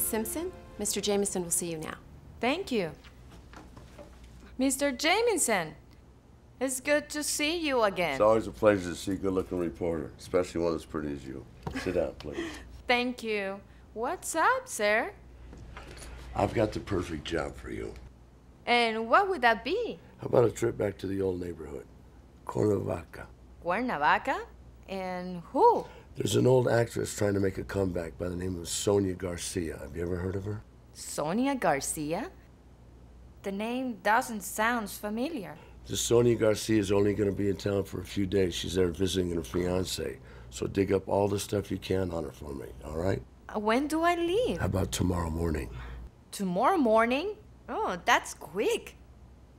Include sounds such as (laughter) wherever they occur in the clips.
Simpson. Mr. Jameson will see you now. Thank you. Mr. Jameson, it's good to see you again. It's always a pleasure to see a good-looking reporter, especially one as pretty as you. Sit down, please. (laughs) Thank you. What's up, sir? I've got the perfect job for you. And what would that be? How about a trip back to the old neighborhood? Cuernavaca. Cuernavaca? And who? There's an old actress trying to make a comeback by the name of Sonia Garcia. Have you ever heard of her? Sonia Garcia? The name doesn't sound familiar. The Sonia Garcia is only going to be in town for a few days. She's there visiting her fiance. So dig up all the stuff you can on her for me, all right? Uh, When do I leave? How about tomorrow morning? Tomorrow morning? Oh, that's quick.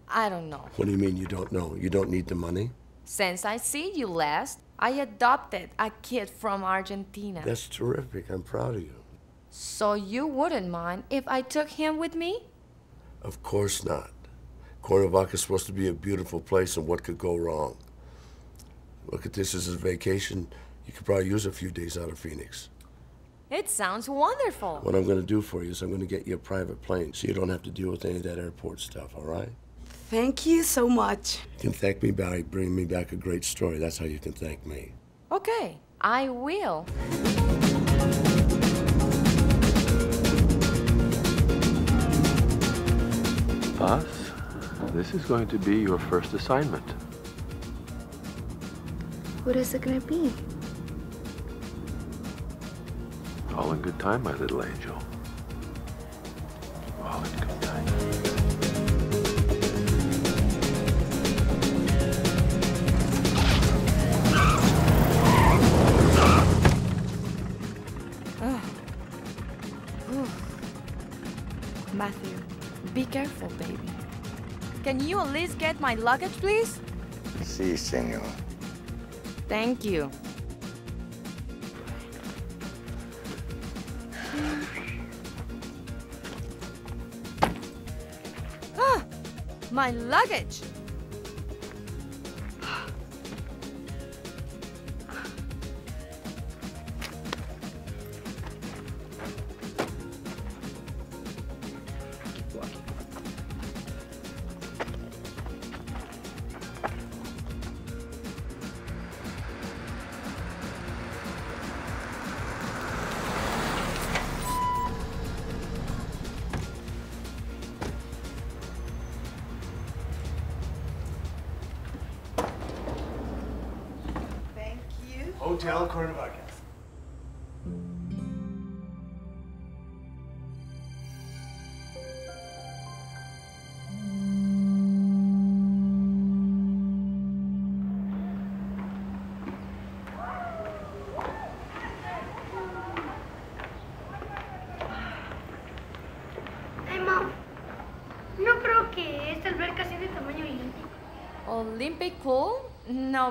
I don't know. What do you mean you don't know? You don't need the money? Since I see you last, I adopted a kid from Argentina. That's terrific. I'm proud of you. So you wouldn't mind if I took him with me? Of course not. Cuernavaca's supposed to be a beautiful place, and what could go wrong? Look at this as a vacation. You could probably use a few days out of Phoenix. It sounds wonderful. What I'm going to do for you is I'm going to get you a private plane so you don't have to deal with any of that airport stuff, all right? Thank you so much. You can thank me by bringing me back a great story. That's how you can thank me. Okay, I will. Boss, this is going to be your first assignment. What is it gonna be? All in good time, my little angel. All in good time. Matthew, be careful, baby. Can you at least get my luggage, please? Sí, señor. Thank you. ah, my luggage.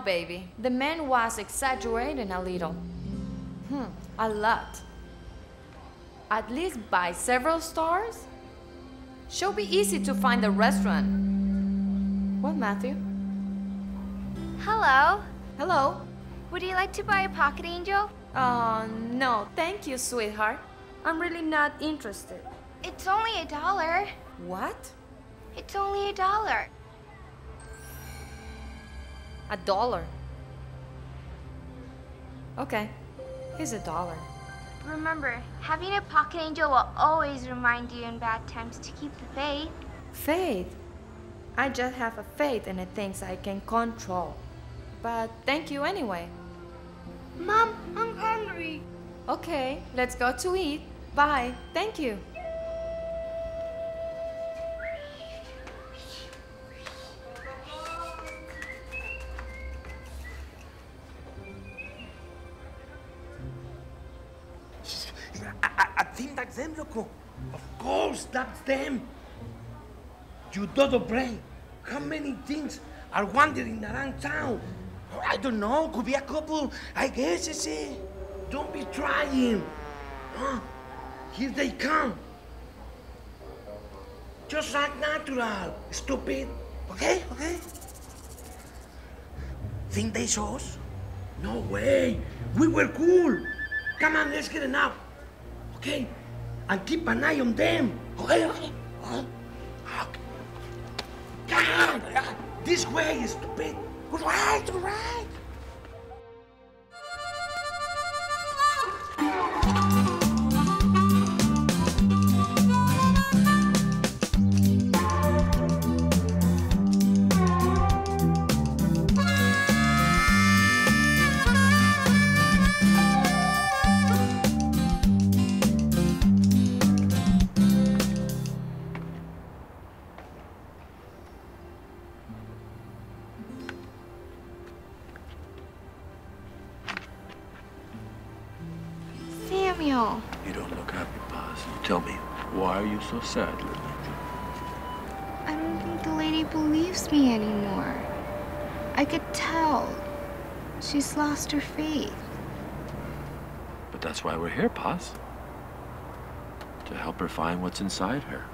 Baby. The man was exaggerating a little. Hmm, a lot. At least by several stars? Should be easy to find a restaurant. What, Matthew? Hello. Hello? Would you like to buy a pocket angel? Oh, no, thank you, sweetheart. I'm really not interested. It's only a dollar. What? It's only a dollar. A dollar. Okay, here's a dollar. Remember, having a pocket angel will always remind you in bad times to keep the faith. Faith. I just have a faith in the things I can control. But thank you anyway. Mom, I'm hungry. Okay, let's go to eat. Bye. Thank you. That's them. You dodo brain. How many things are wandering around town? I don't know. Could be a couple. I guess it's it. Don't be trying. Huh? Here they come. Just act natural, stupid. Okay, okay. Think they saw us? No way. We were cool. Come on, let's get it now. Okay? And keep an eye on them. Okay, okay. okay. Come this way, is stupid. Right, right. I could tell. She's lost her faith. But that's why we're here, Paz. To help her find what's inside her.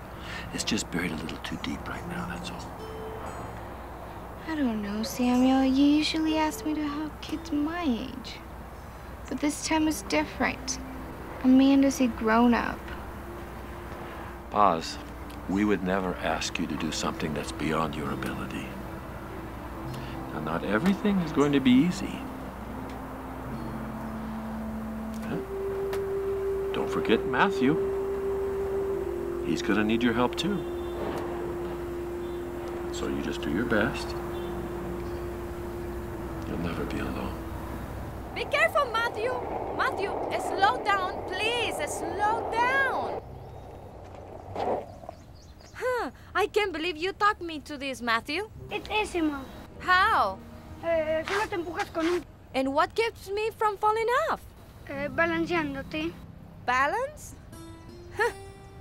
It's just buried a little too deep right now, that's all. I don't know, Samuel. You usually ask me to help kids my age. But this time it's different. Amanda's a grown up. Paz, we would never ask you to do something that's beyond your ability. Now, not everything is going to be easy. Huh? Don't forget Matthew. He's going to need your help too. So you just do your best. You'll never be alone. Be careful, Matthew. Matthew, uh, slow down, please. Uh, slow down. Huh. I can't believe you talked me to this, Matthew. It's ese, Mom. How? Eh, solo te empujas con un... And what keeps me from falling off? Eh, balanceándote. Balance? Huh.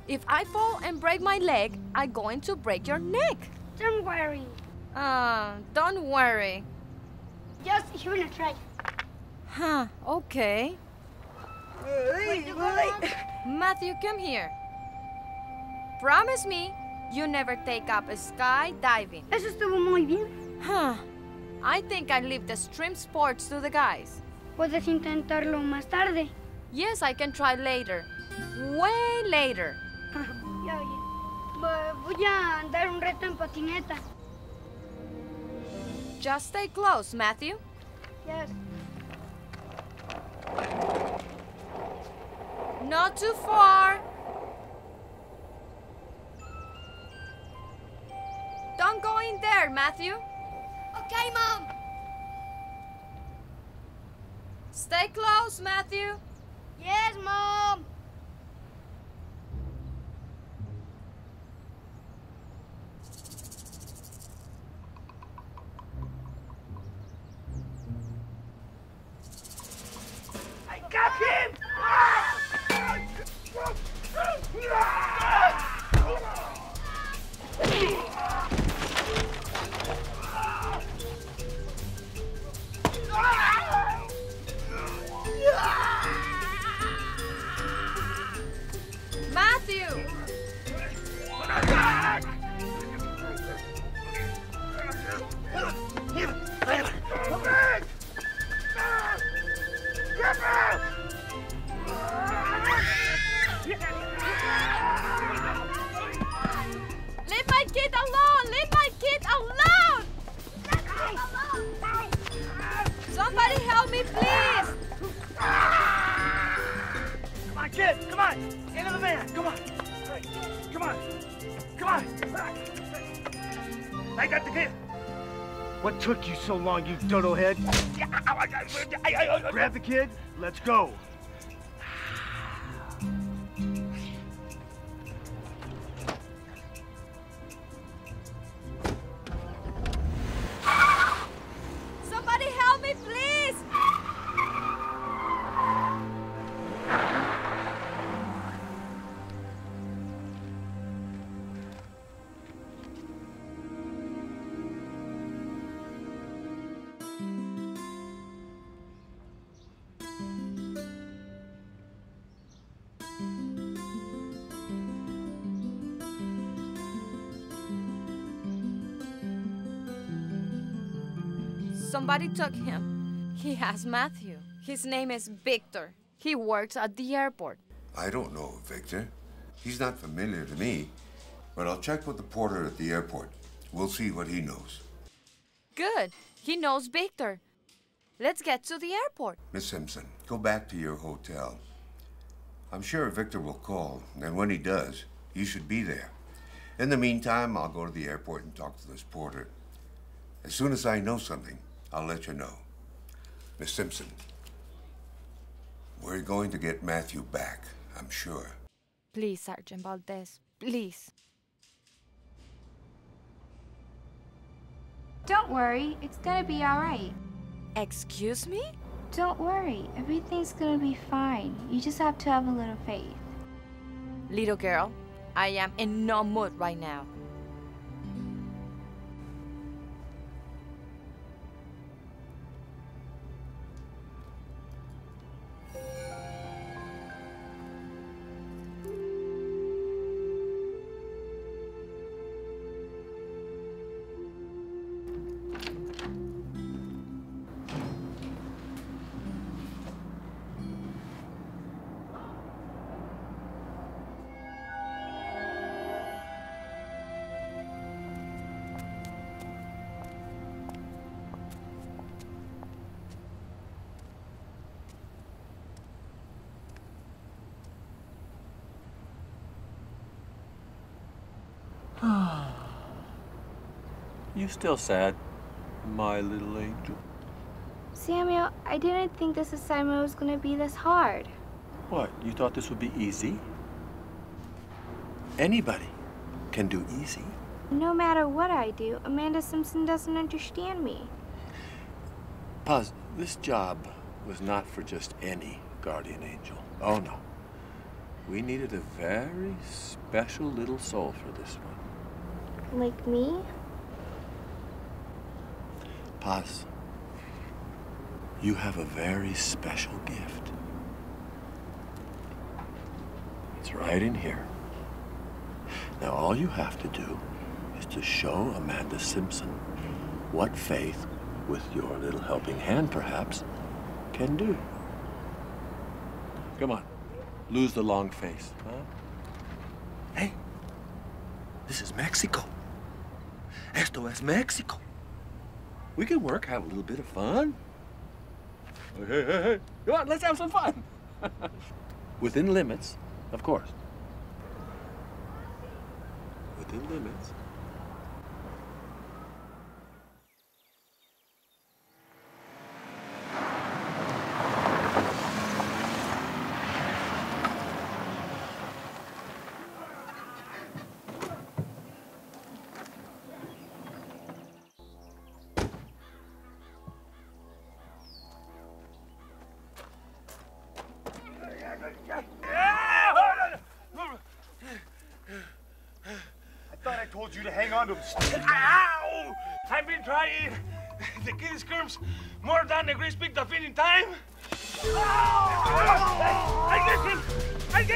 If I fall and break my leg, I'm going to break your neck. Don't worry. Uh, don't worry. Just give it a try. Huh, okay. Hey, hey. (laughs) Matthew, come here. Promise me you never take up skydiving. Eso estuvo muy bien. Huh. I think I leave the extreme sports to the guys. Puedes intentarlo más tarde. Yes, I can try later. Way later. (laughs) ya. Va- Voy a dar un reto en patineta. Just stay close, Matthew. Yes. Not too far. Don't go in there, Matthew. Okay, Mom. Stay close, Matthew. Yes, Mom. So long, you dodo head? Grab the kid, let's go. Somebody took him. He has Matthew. His name is Victor. He works at the airport. I don't know, Victor. He's not familiar to me, but I'll check with the porter at the airport. We'll see what he knows. Good. He knows Victor. Let's get to the airport. Miss Simpson, go back to your hotel. I'm sure Victor will call, and when he does, you should be there. In the meantime, I'll go to the airport and talk to this porter. As soon as I know something, I'll let you know. Miss Simpson, we're going to get Matthew back, I'm sure. Please, Sergeant Valdez. Please. Don't worry, it's gonna be alright. Excuse me? Don't worry, everything's gonna be fine. You just have to have a little faith. Little girl, I am in no mood right now. You still sad, my little angel? Samuel, I didn't think this assignment was gonna be this hard. What, you thought this would be easy? Anybody can do easy. No matter what I do, Amanda Simpson doesn't understand me. Paz, this job was not for just any guardian angel. Oh, no. We needed a very special little soul for this one. Like me? Paz, you have a very special gift. It's right in here. Now, all you have to do is to show Amanda Simpson what faith, with your little helping hand perhaps, can do. Come on, lose the long face, huh? Hey, this is Mexico. Esto es Mexico. We can work, have a little bit of fun. Hey, hey, hey. Come on, let's have some fun. (laughs) Within limits, of course. Within limits.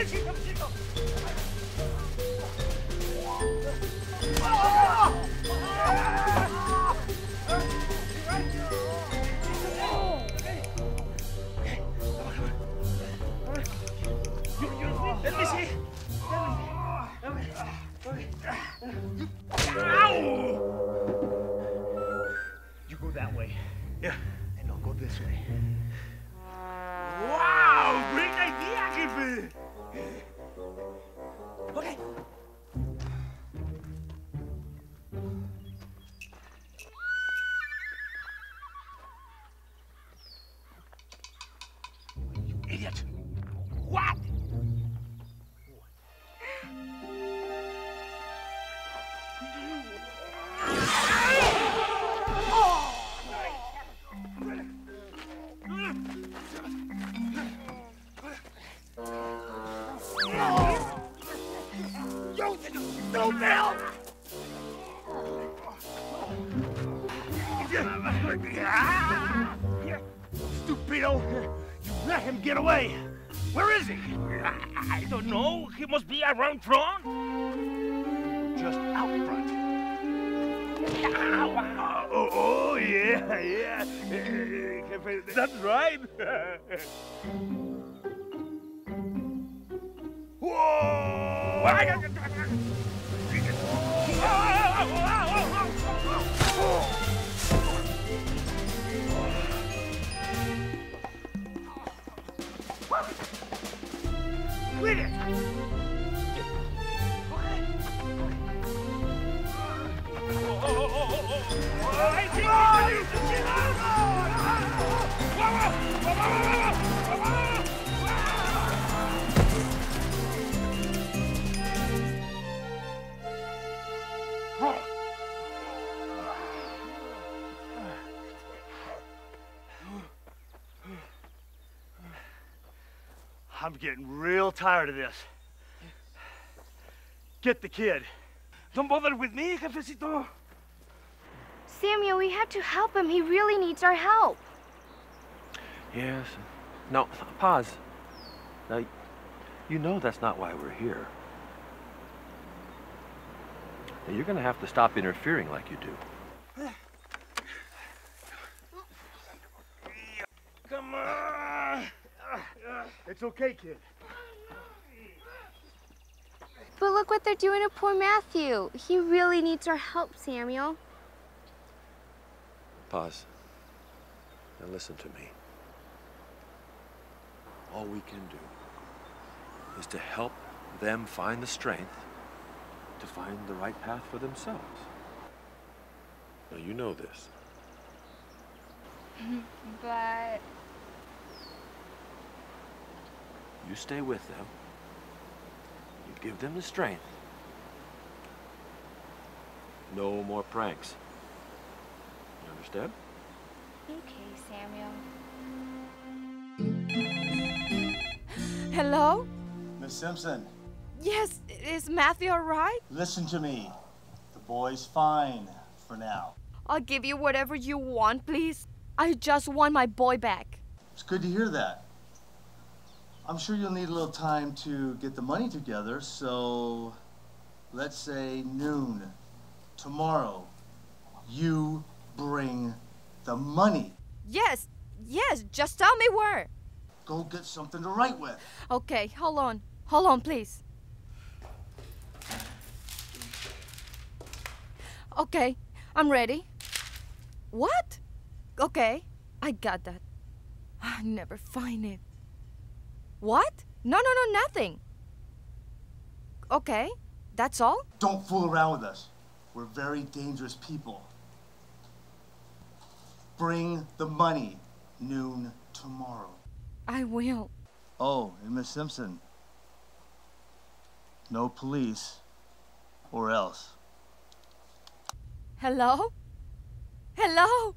Get! Chico. That's right. (laughs) Whoa! I'm getting real tired of this. Get the kid. Don't bother with me, jefecito. Samuel, we have to help him. He really needs our help. Yes. No, Paz. Now, you know that's not why we're here. Now, you're going to have to stop interfering like you do. Come on. It's okay, kid. But look what they're doing to poor Matthew. He really needs our help, Samuel. Paz. Now listen to me. All we can do is to help them find the strength to find the right path for themselves. Now you know this. (laughs) but You stay with them. You give them the strength. No more pranks. You understand? okay, Samuel. Hello? Miss Simpson, Yes, is Matthew all right? listen to me. The boy's fine for now. I'll give you whatever you want, please. I just want my boy back. It's good to hear that. I'm sure you'll need a little time to get the money together, so let's say noon tomorrow. You bring the money. Yes, yes, just tell me where. Go get something to write with. Okay, hold on. Hold on, please. Okay, I'm ready. What? Okay, I got that. I never find it. What? No, no, no, nothing. Okay, that's all? Don't fool around with us. We're very dangerous people. Bring the money noon tomorrow. I will. Oh, and Miss Simpson. No police, or else. Hello? Hello?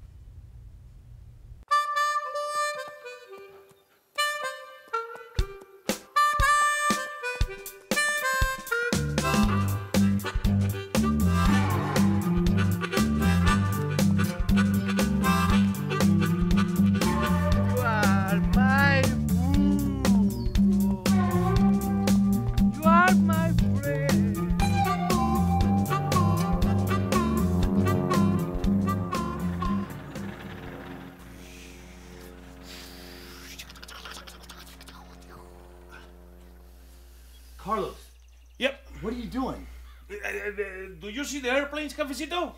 Cafecito?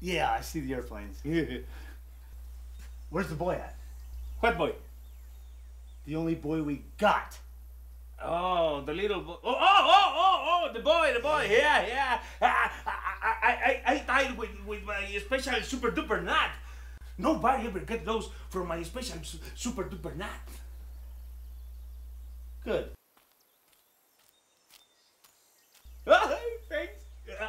Yeah, I see the airplanes. (laughs) Where's the boy at? What boy? The only boy we got. Oh, the little boy. Oh, oh, oh, oh, oh, the boy, the boy. Yeah, yeah. I, I, ah, ah, ah, I, I, I tied with, with my special super duper knot. Nobody ever get those from my special super duper knot. Good. Thanks. Yeah.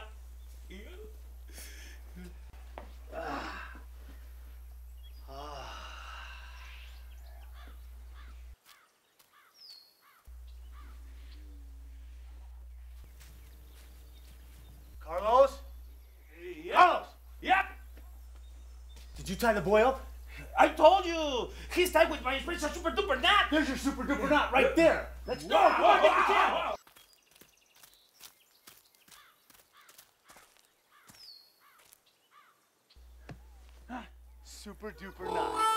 Carlos? Carlos. Yep. Did you tie the boy up? I told you. He's tied with my special super duper knot. There's your super duper knot right there. Let's go. Whoa, whoa, whoa, whoa. Ah, super duper knot.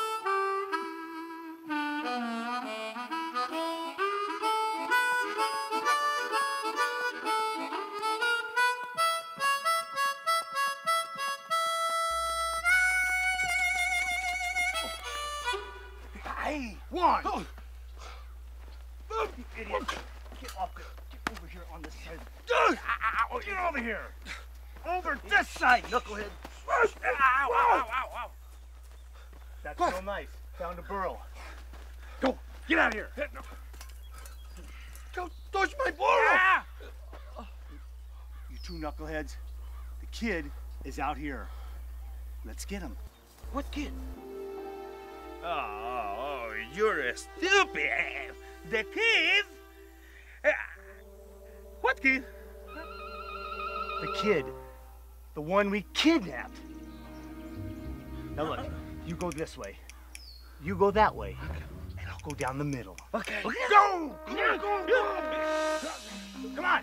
Out here. Let's get him. What kid? Oh, you're a stupid. The kid? Uh, What kid? The kid. The one we kidnapped. Now look, you go this way. You go that way. And I'll go down the middle. Okay. Go! Come on, go, go! Come on!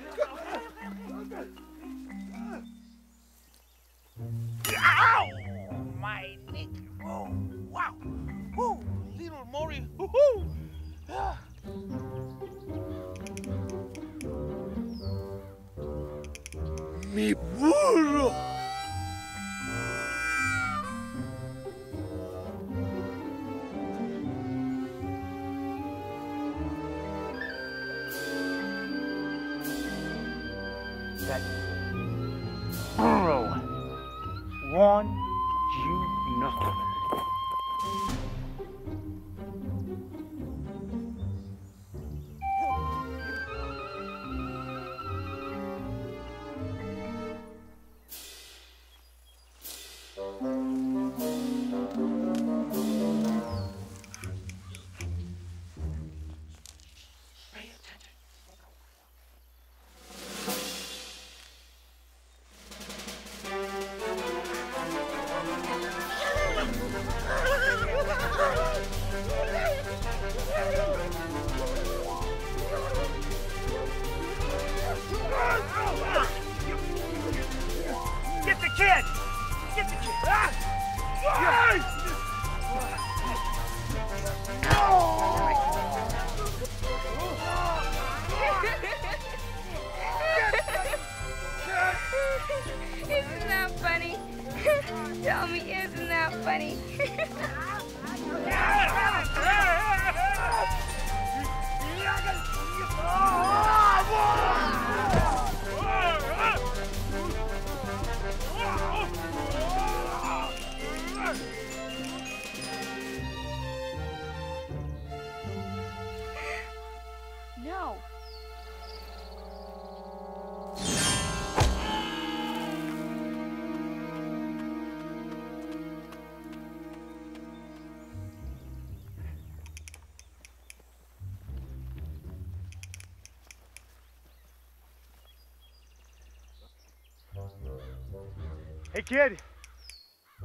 Kid.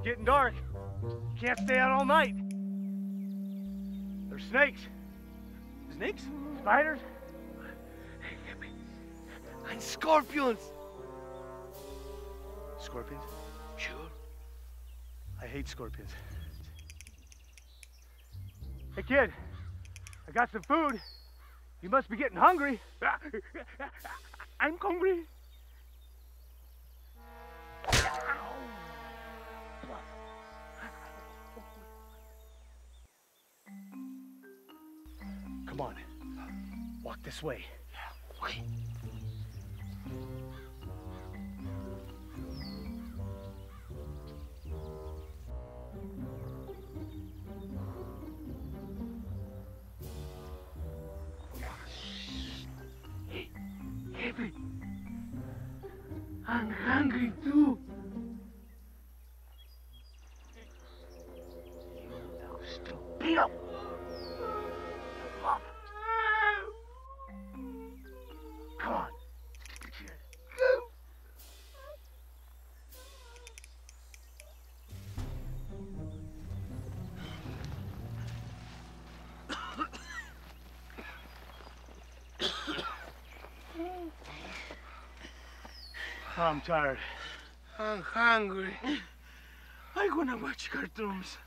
Getting dark. You can't stay out all night. There's snakes. Snakes? Spiders. And scorpions! Scorpions? Sure. I hate scorpions. Hey, kid. I got some food. You must be getting hungry. (laughs) I'm hungry. This way. Okay. Happy. I'm tired. I'm hungry. I wanna watch cartoons.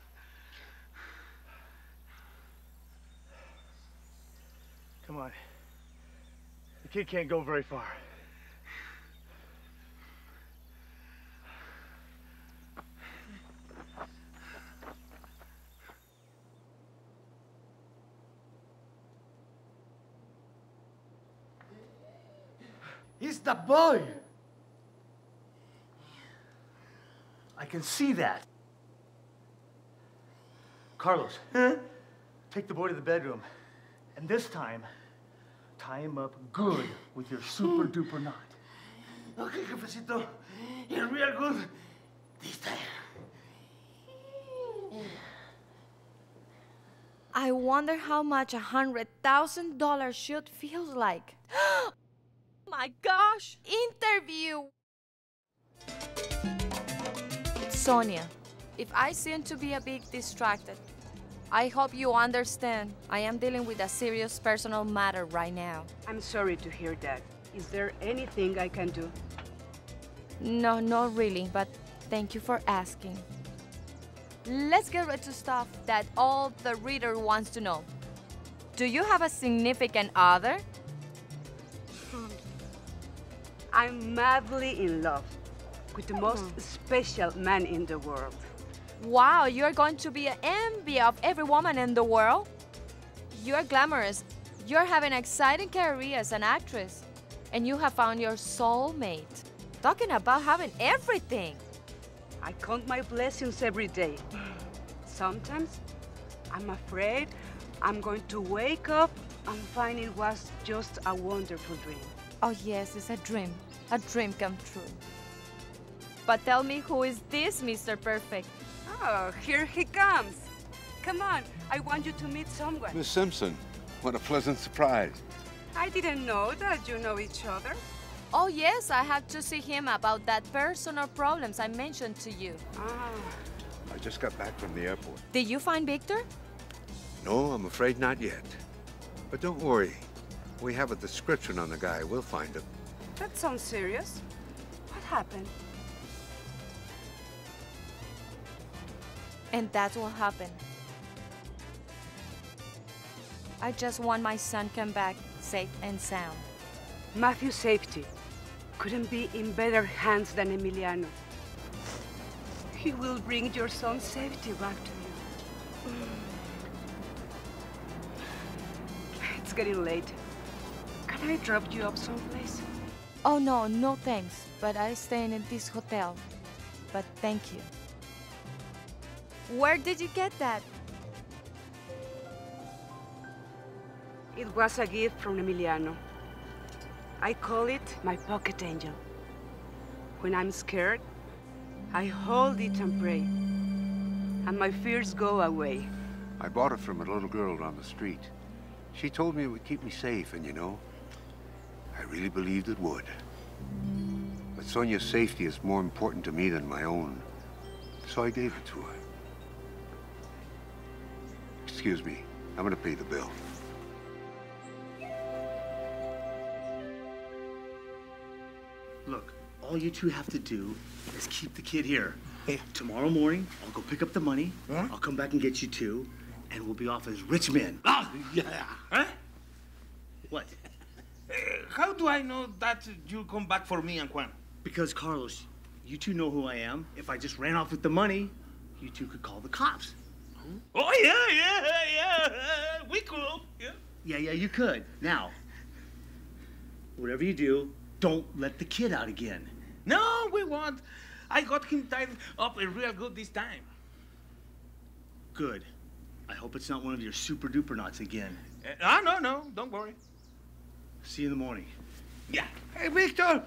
Come on. The kid can't go very far. It's the boy! I can see that. Carlos, take the boy to the bedroom. And this time, tie him up good with your super duper knot. Okay, Cafecito. You're real good this time. I wonder how much a hundred thousand dollars should feels like. (gasps) Oh my gosh! Interview! Sonia, if I seem to be a bit distracted, I hope you understand I am dealing with a serious personal matter right now. I'm sorry to hear that. Is there anything I can do? No, not really, but thank you for asking. Let's get right to stuff that all the reader wants to know. Do you have a significant other? Hmm. I'm madly in love with the most hmm. special man in the world. Wow, you're going to be an envy of every woman in the world. You're glamorous. You're having an exciting career as an actress. And you have found your soulmate. Talking about having everything. I count my blessings every day. Sometimes I'm afraid I'm going to wake up and find it was just a wonderful dream. Oh, yes, it's a dream. A dream come true. But tell me, who is this Mr. Perfect? Oh, here he comes. Come on, I want you to meet someone. Miss Simpson, what a pleasant surprise. I didn't know that you know each other. Oh, yes, I have to see him about that personal problems I mentioned to you. Ah. I just got back from the airport. Did you find Victor? No, I'm afraid not yet. But don't worry. We have a description on the guy. We'll find him. That sounds serious. What happened? And that's what happened. I just want my son come back safe and sound. Matthew's safety couldn't be in better hands than Emiliano. He will bring your son's safety back to you. (sighs) It's getting late. Can I drop you up someplace? Oh, no, no thanks. But I stay in this hotel. But thank you. Where did you get that? It was a gift from Emiliano. I call it my pocket angel. When I'm scared, I hold it and pray. And my fears go away. I bought it from a little girl down the street. She told me it would keep me safe, and you know, I really believed it would. But Sonia's safety is more important to me than my own. So I gave it to her. Excuse me, I'm gonna pay the bill. Look, all you two have to do is keep the kid here. Tomorrow morning, I'll go pick up the money. I'll come back and get you two, and we'll be off as rich men. Ah, yeah. Huh? What? Uh, how do I know that you'll come back for me and Juan? Because, Carlos, you two know who I am. If I just ran off with the money, you two could call the cops. Oh, yeah, yeah, yeah. We cool. Yeah. Yeah, yeah, you could. Now, whatever you do, don't let the kid out again. No, we won't. I got him tied up real good this time. Good. I hope it's not one of your super duper knots again. Uh, ah, no, no, don't worry. See you in the morning. Yeah. Hey, Victor,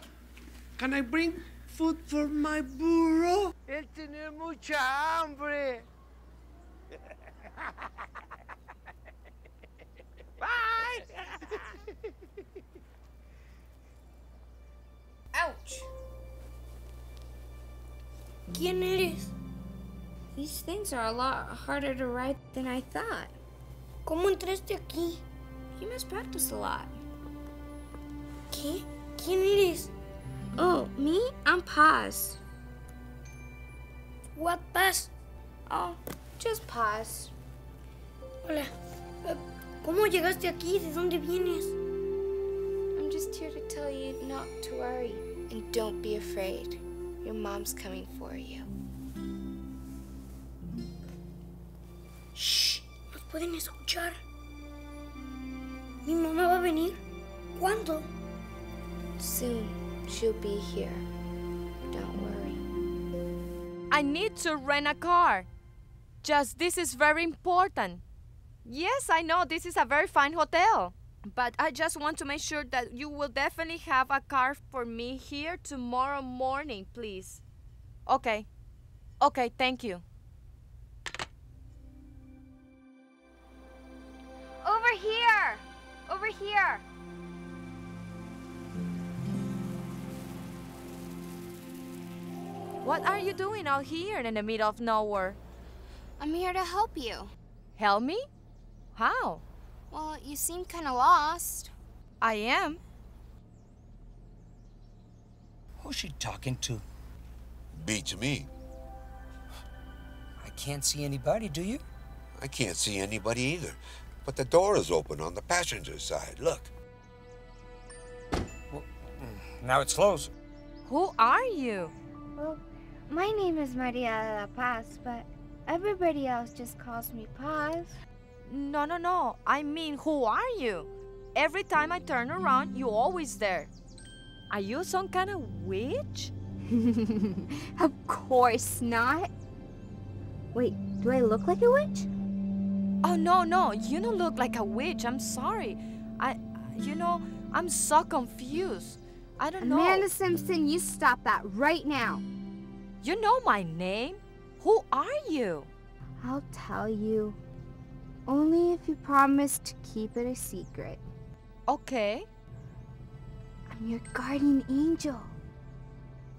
can I bring food for my burro? Él tiene mucha hambre. Bye. Ouch. ¿Quién eres? These things are a lot harder to write than I thought. ¿Cómo entraste aquí? You must practice a lot. ¿Qué? ¿Quién eres? Oh, me? I'm Paz. What Paz? Oh, just Paz. Hola. Eh, ¿Cómo llegaste aquí? ¿De dónde vienes? I'm just here to tell you not to worry and don't be afraid. Your mom's coming for you. Shh, nos pueden escuchar. ¿Mi mamá va a venir? ¿Cuándo? Soon. She'll be here. Don't worry. I need to rent a car. Just this is very important. Yes, I know this is a very fine hotel. But I just want to make sure that you will definitely have a car for me here tomorrow morning, please. Okay. Okay, thank you. Over here! Over here! What are you doing out here in the middle of nowhere? I'm here to help you. Help me? How? Well, you seem kind of lost. I am. Who's she talking to? Beats me. I can't see anybody, do you? I can't see anybody either. But the door is open on the passenger side. Look. Mm, now it's closed. Who are you? Well, my name is Maria de la Paz, but everybody else just calls me Paz. No, no, no. I mean, who are you? Every time I turn around, you're always there. Are you some kind of witch? (laughs) of course not. Wait, do I look like a witch? Oh no, no, you don't look like a witch. I'm sorry. I you know, I'm so confused. I don't know. Amanda Simpson, you stop that right now. You know my name? Who are you? I'll tell you. Only if you promise to keep it a secret. Okay. I'm your guardian angel.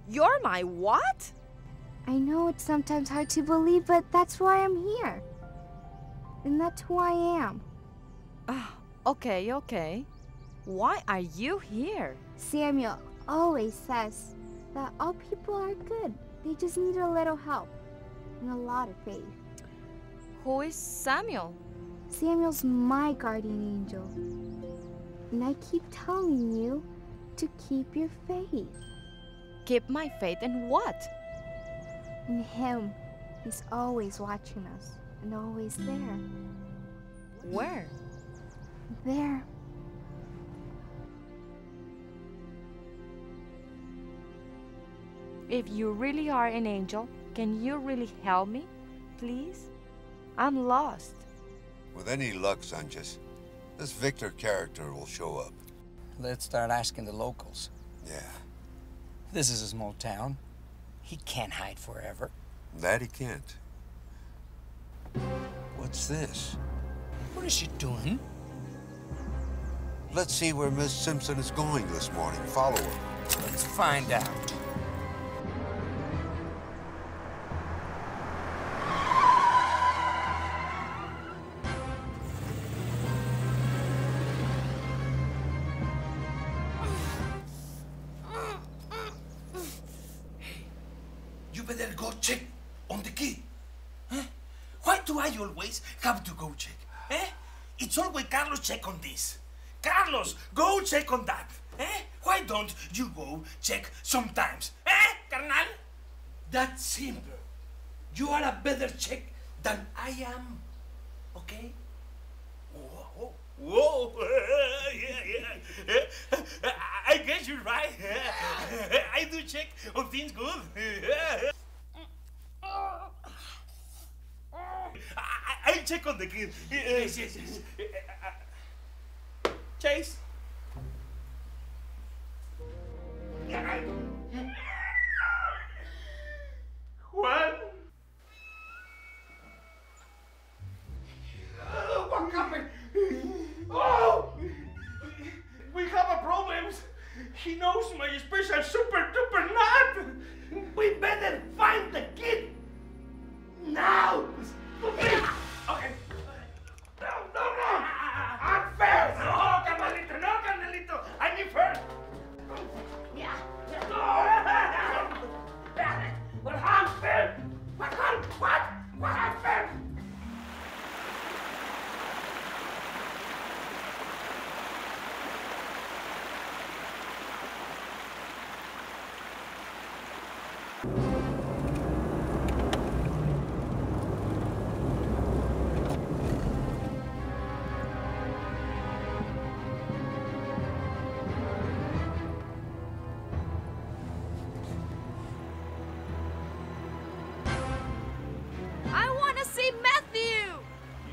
You're my what? I know it's sometimes hard to believe, but that's why I'm here. And that's who I am. Ah, okay, okay. Why are you here? Samuel always says that all people are good. They just need a little help and a lot of faith. Who is Samuel? Samuel's my guardian angel. And I keep telling you to keep your faith. Keep my faith in what? In him. He's always watching us and always there. Where? There. If you really are an angel, can you really help me? Please? I'm lost. With any luck, Sanchez, this Victor character will show up. Let's start asking the locals. Yeah. This is a small town. He can't hide forever. That he can't. What's this? What is she doing? Let's see where Miss Simpson is going this morning. Follow her. Let's find out.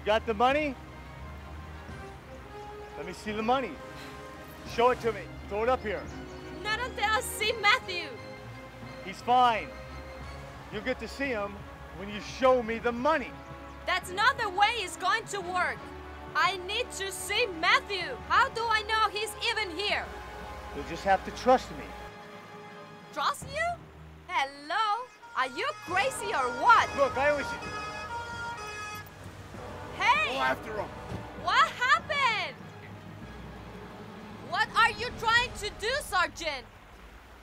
Got the money? Let me see the money. Show it to me. Throw it up here. Not until I see Matthew. He's fine. You'll get to see him when you show me the money. That's not the way it's going to work. I need to see Matthew. How do I know he's even here? You'll just have to trust me. Trust you? Hello? Are you crazy or what? Look, I always. After him. What happened? What are you trying to do, Sergeant?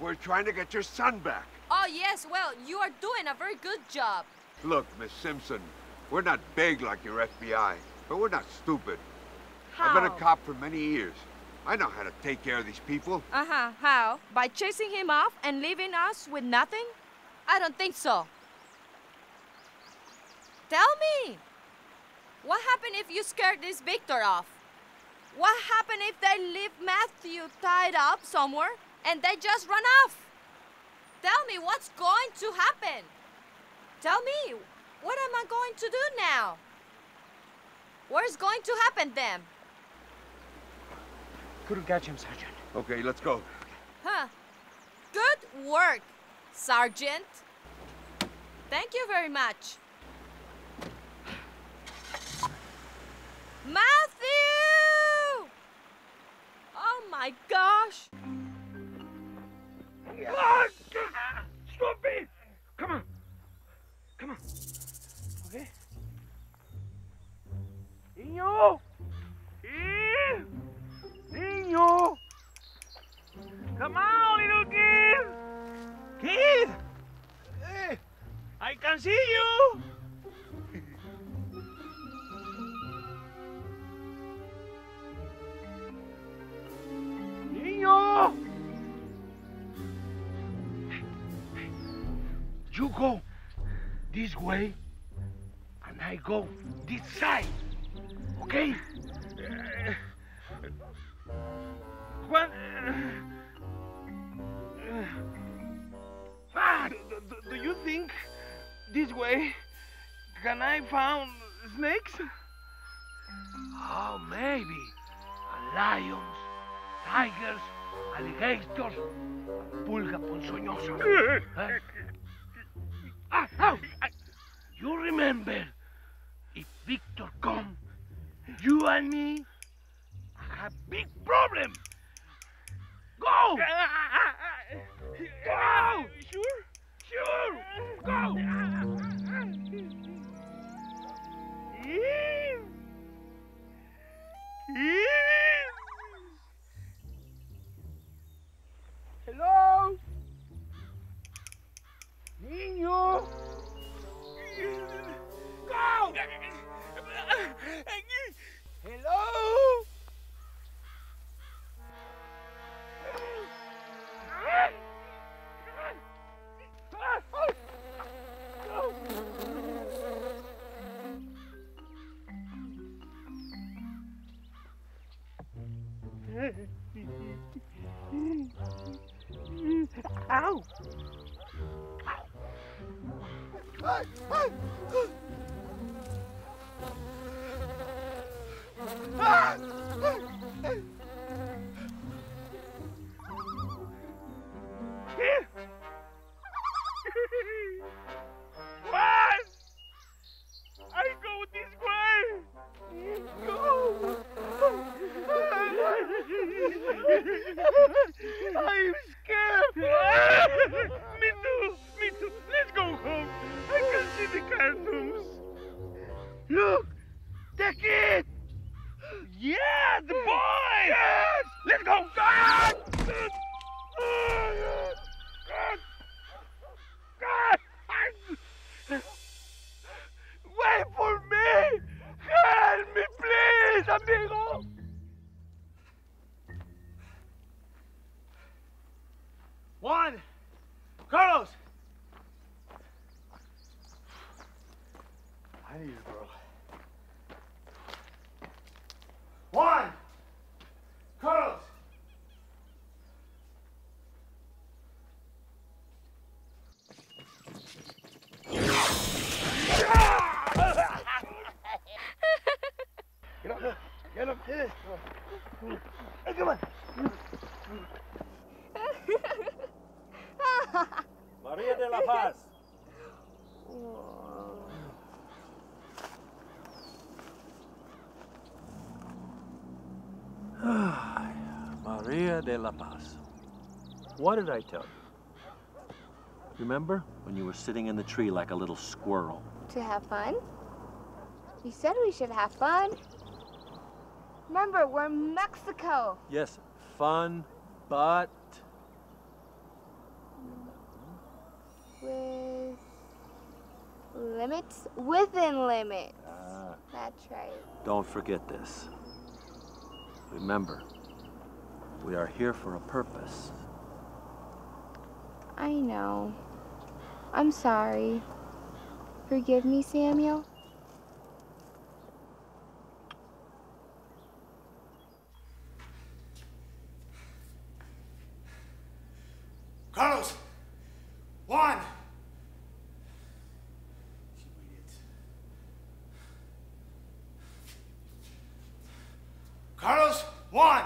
We're trying to get your son back. Oh, yes, well, you are doing a very good job. Look, Miss Simpson, we're not big like your FBI, but we're not stupid. How? I've been a cop for many years. I know how to take care of these people. Uh huh. How? By chasing him off and leaving us with nothing? I don't think so. Tell me. What happened if you scared this Victor off? What happened if they leave Matthew tied up somewhere and they just run off? Tell me what's going to happen. Tell me, what am I going to do now? What's going to happen then? Couldn't catch him, Sergeant. Okay, let's go. Huh. Good work, Sergeant. Thank you very much. Matthew! Oh my gosh! Ah, Stop it! Come on. Come on. Okay? Niño! Eh? Niño! Come on, little kid! Kid! Eh, I can see you! You go this way, and I go this side. Okay? Uh, Juan. uh, uh, ah, do, do- do you think this way can I found snakes? Oh, maybe. Lions, tigers, alligators, pulga ponzoñosa. (laughs) Huh? You remember, if Victor come, you and me have big problem. Go! De la Paz. What did I tell you? Remember when you were sitting in the tree like a little squirrel? To have fun? You said we should have fun. Remember, we're in Mexico. Yes, fun, but With limits? Within limits. Ah. That's right. don't forget this. Remember, we are here for a purpose. I know. I'm sorry. Forgive me, Samuel. Carlos! Juan! You idiot. Carlos! Juan!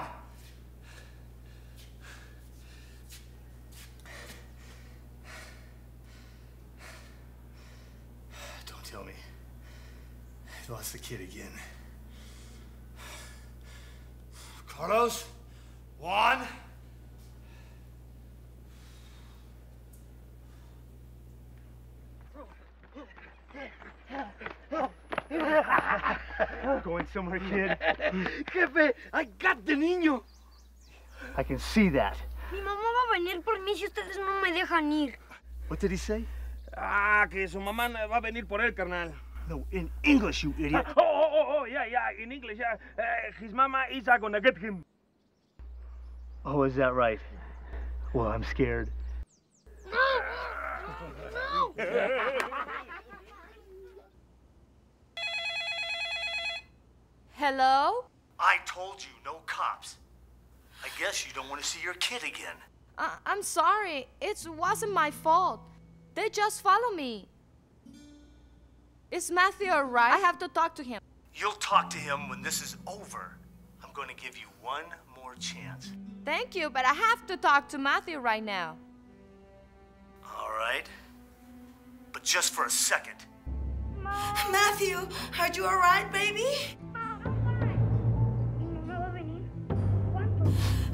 Don't tell me. He lost the kid again. Carlos? Juan? Going somewhere, kid. (laughs) Jefe, I got the niño. I can see that. Mi mamá va a venir por mí si ustedes no me dejan ir. What did he say? Ah, que su mamá va a venir por él, carnal. No, in English, you idiot. Oh, oh, oh, oh, yeah, yeah, in English, yeah. Uh, his mama is uh, gonna get him. Oh, is that right? Well, I'm scared. No! no! Hello? I told you, no cops. I guess you don't want to see your kid again. I- I'm sorry. It wasn't my fault. They just follow me. Is Matthew alright? I have to talk to him. You'll talk to him when this is over. I'm going to give you one more chance. Thank you, but I have to talk to Matthew right now. All right? But just for a second. Matthew, are you all right, baby?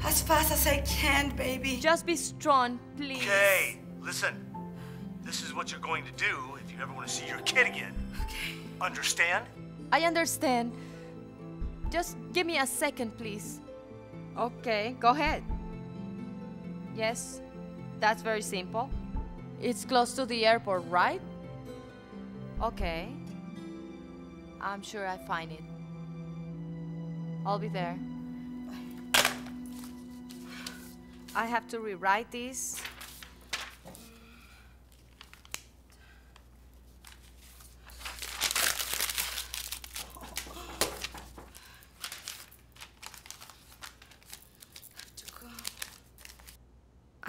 As fast as I can, baby. Just be strong, please. Okay, listen. This is what you're going to do if you ever want to see your kid again. Understand? I understand. Just give me a second, please. Okay, go ahead. Yes, that's very simple. It's close to the airport, right? Okay. I'm sure I find it. I'll be there. I have to rewrite this.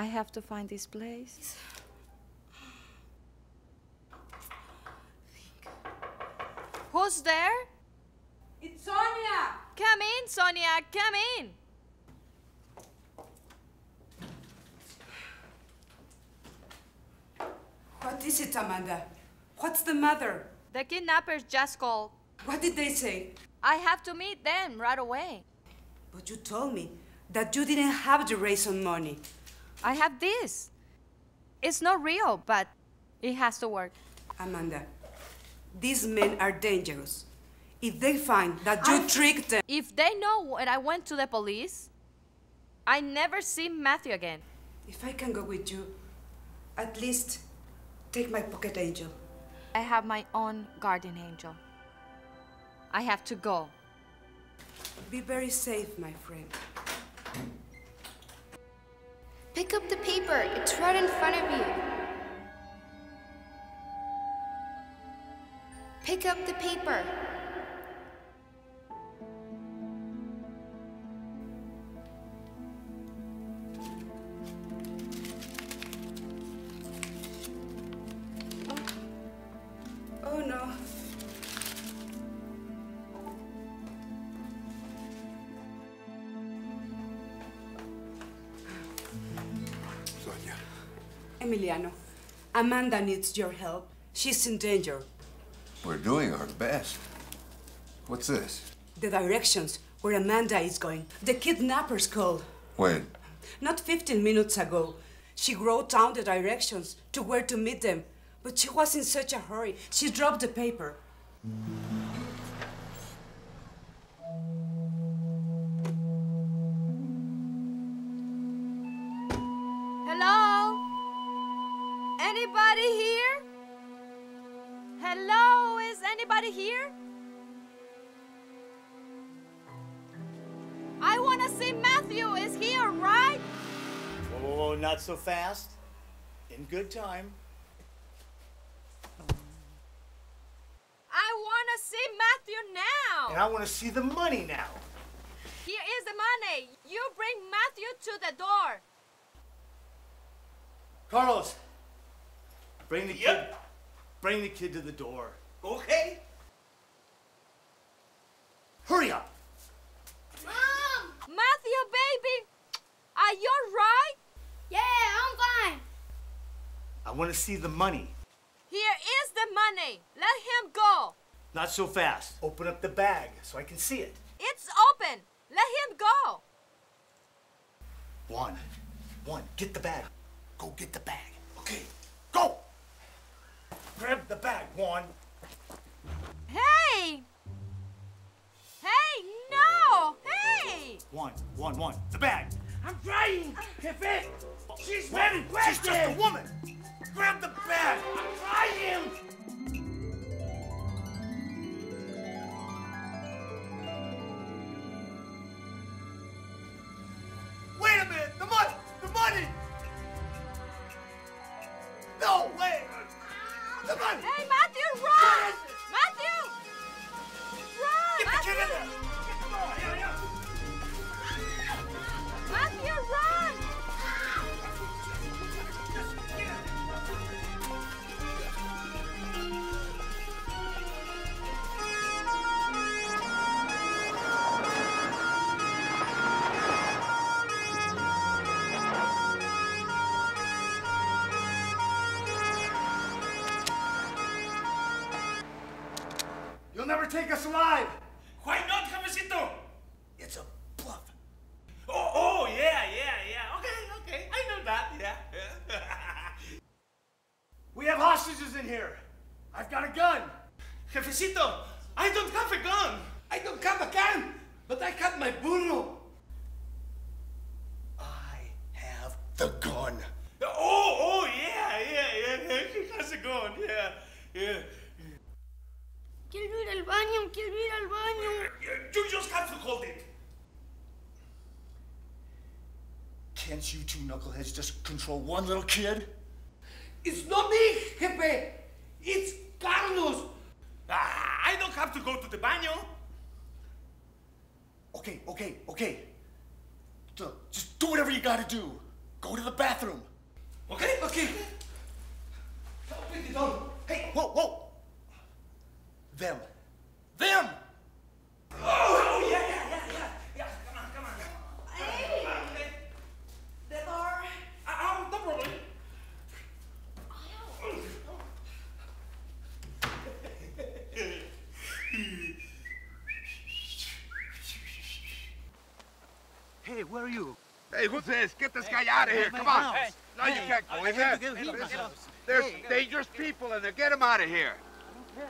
I have to find this place. Who's there? It's Sonia! Come in, Sonia, come in. What is it, Amanda? What's the matter? The kidnappers just called. What did they say? I have to meet them right away. But you told me that you didn't have the raison money. I have this. It's not real, but it has to work. Amanda, these men are dangerous. If they find that you tricked them. If they know when I went to the police, I never see Matthew again. If I can go with you, at least take my pocket angel. I have my own guardian angel. I have to go. Be very safe, my friend. Pick up the paper. It's right in front of you. Pick up the paper. Amanda needs your help. She's in danger. We're doing our best. What's this? The directions where Amanda is going. The kidnappers called. When? not 15 minutes ago. She wrote down the directions to where to meet them, but she was in such a hurry. She dropped the paper. Is anybody here? I want to see Matthew. Is he all right? Oh, not so fast. In good time. I want to see Matthew now. And I want to see the money now. Here is the money. You bring Matthew to the door. Carlos, bring the kid. Bring the kid to the door. Okay. Hurry up. Mom! Matthew, baby, are you all right? Yeah, I'm fine. I want to see the money. Here is the money. Let him go. Not so fast. Open up the bag so I can see it. It's open. Let him go. Juan, Juan, get the bag. Go get the bag. Okay, go. Grab the bag, Juan. Hey! Hey, no! Hey! Juan, Juan, Juan, the bag. I'm trying, Jefe. Oh, She's Juan, very She's just a aggressive. woman. Grab the bag. I'm trying. Wait a minute. The money. The money. No, wait. The money. Hey, Matthew, run! Never take us alive. Why not, Jefecito? It's a bluff. Oh, oh, yeah, yeah, yeah. Okay, okay. I know that, yeah. We have hostages in here. I've got a gun. Jefecito, I don't have a gun. I don't have a gun, but I have my burro. I have the gun. Oh, oh, yeah, yeah, yeah. He has a gun, yeah, yeah. Quiero ir al baño, quiero ir al baño. You just have to hold it. Can't you two knuckleheads just control one little kid? It's not me, Jefe. It's Carlos. Ah, I don't have to go to the baño. Okay, okay, okay. So, just do whatever you gotta do. Go to the bathroom. Okay? Okay. Open the door. Hey, whoa, whoa. Them. Them! Oh, yeah, yeah, yeah, yeah. Yeah, come on, come on. Hey! The door. Oh, no problem. Hey, where are you? Hey, who's this? Get this guy out of here. Come on. No, you can't go in there. There's dangerous people in there. Get him out of here. Wow.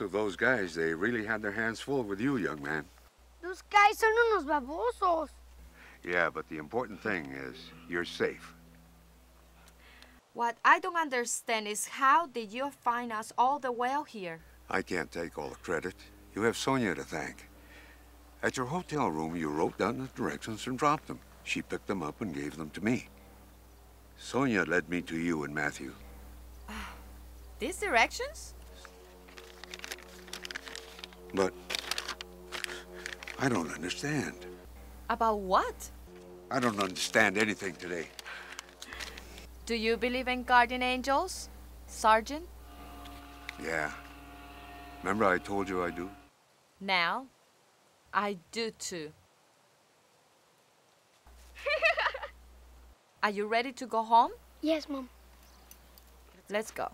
Looks of those guys, they really had their hands full with you, young man. Los guys son unos babosos. Yeah, but the important thing is you're safe. What I don't understand is how did you find us all the way out here? I can't take all the credit. You have Sonia to thank. At your hotel room, you wrote down the directions and dropped them. She picked them up and gave them to me. Sonia led me to you and Matthew. These directions? But I don't understand. About what? I don't understand anything today. Do you believe in guardian angels, Sergeant? Yeah. Remember I told you I do? Now, I do too. (laughs) Are you ready to go home? Yes, Mom. Let's go.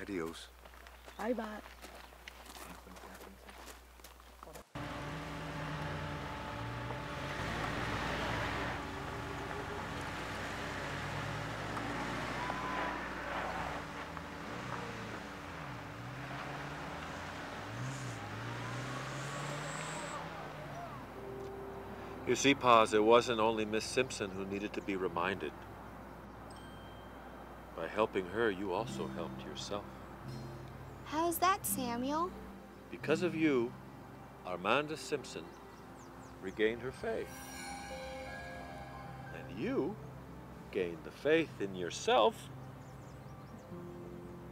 Adios. Bye bye. You see, Paz, it wasn't only Miss Simpson who needed to be reminded. By helping her, you also helped yourself. How's that, Samuel? Because of you, Amanda Simpson regained her faith. And you gained the faith in yourself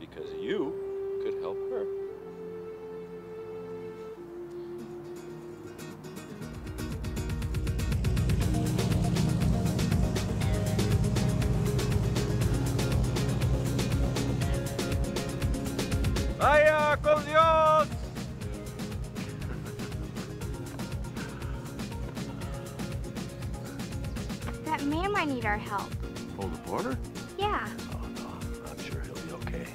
because you could help her. ¡Vaya con Dios! That man might need our help. Oh, the porter? Yeah. Oh, no, I'm sure he'll be okay.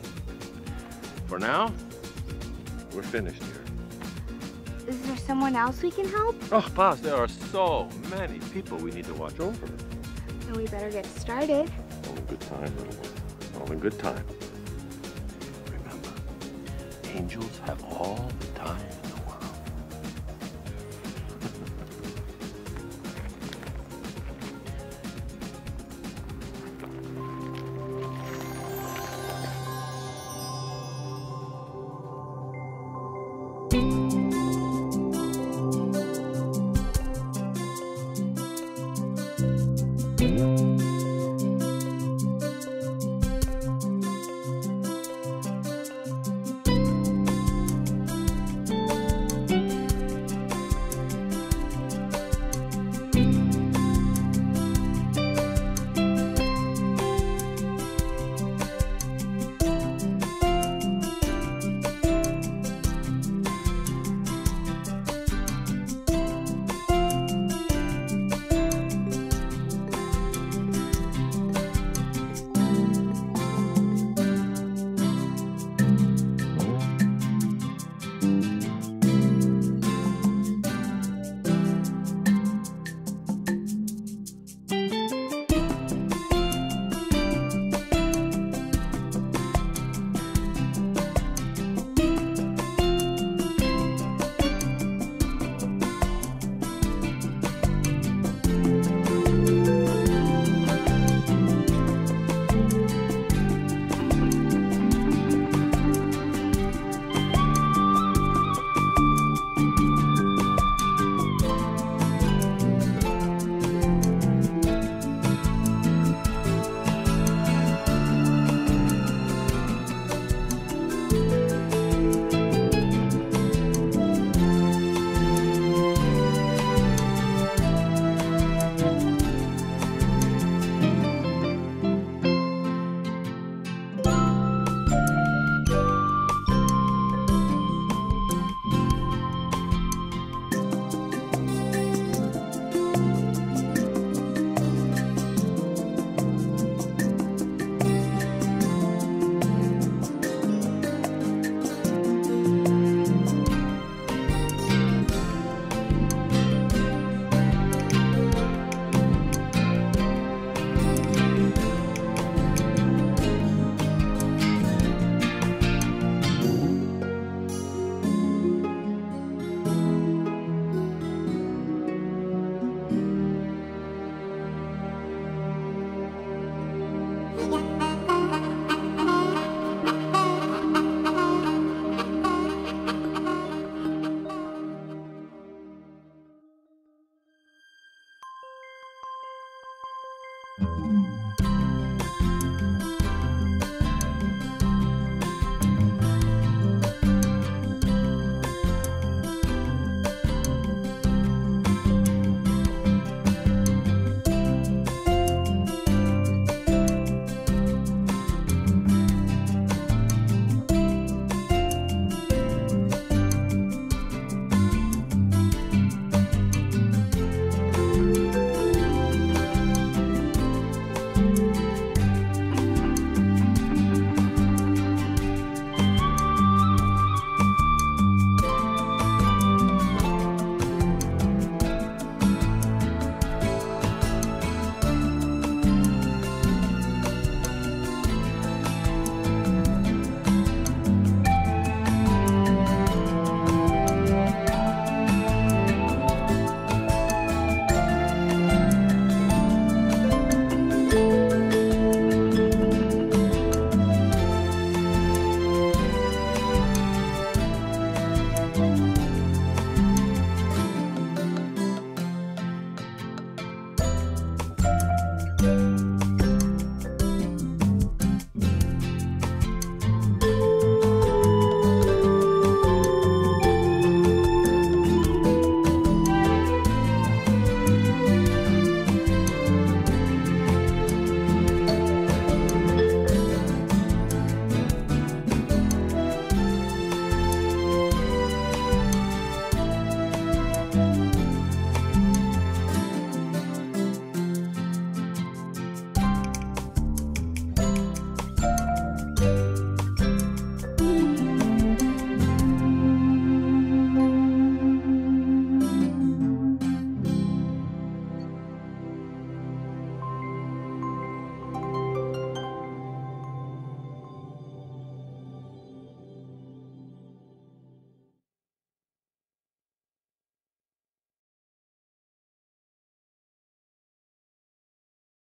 For now, we're finished here. Is there someone else we can help? Oh, boss, there are so many people we need to watch over. Then we better get started. All in good time, little one. All in good time. Angels have all the